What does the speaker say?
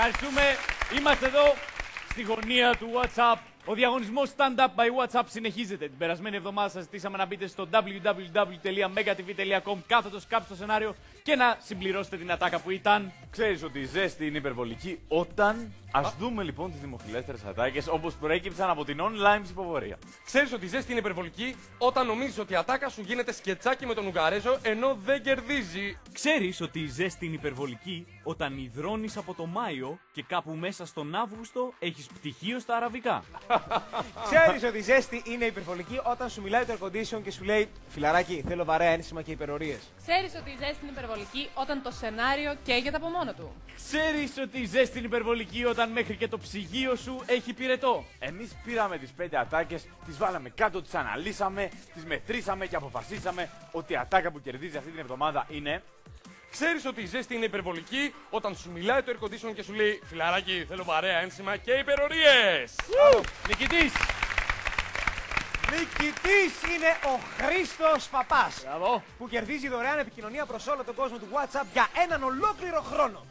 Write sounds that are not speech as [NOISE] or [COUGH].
Ευχαριστούμε. Είμαστε εδώ στη γωνία του WhatsApp. Ο διαγωνισμός Stand Up by WhatsApp συνεχίζεται. Την περασμένη εβδομάδα σας ζητήσαμε να μπείτε στο www.megatv.com κάθετος κάψτε το σενάριο και να συμπληρώσετε την ατάκα που ήταν. Ξέρεις ότι η ζέστη είναι υπερβολική όταν. Α δούμε λοιπόν τις δημοφιλέστερες ατάκες όπως προέκυψαν από την online ψηφοφορία. Ξέρεις ότι η ζέστη είναι υπερβολική όταν νομίζεις ότι η ατάκα σου γίνεται σκετσάκι με τον Ουγγαρέζο ενώ δεν κερδίζει. Ξέρεις ότι η ζέστη είναι υπερβολική όταν υδρώνεις από το Μάιο και κάπου μέσα στον Αύγουστο έχεις πτυχίο στα αραβικά. [LAUGHS] Ξέρεις ότι η ζέστη είναι υπερβολική όταν σου μιλάει το air condition και σου λέει Φιλαράκι, θέλω βαρέα ένσημα και υπερορίες. Ξέρεις ότι η ζέστη είναι υπερβολική όταν το σενάριο καίγεται από μόνο του. Ξέρεις ότι η ζέστη είναι υπερβολική όταν μέχρι και το ψυγείο σου έχει πυρετό. Εμείς πήραμε τις πέντε ατάκες, τις βάλαμε κάτω, τις αναλύσαμε, τις μετρήσαμε και αποφασίσαμε ότι η ατάκα που κερδίζει αυτή την εβδομάδα είναι. Ξέρεις ότι η ζέστη είναι υπερβολική όταν σου μιλάει το air condition και σου λέει Φιλαράκι, θέλω παρέα ένσημα και υπερορίες. Νικητής! Νικητής είναι ο Χρήστος Παπάς. Μπράβο! Που κερδίζει δωρεάν επικοινωνία προς όλο τον κόσμο του WhatsApp για έναν ολόκληρο χρόνο.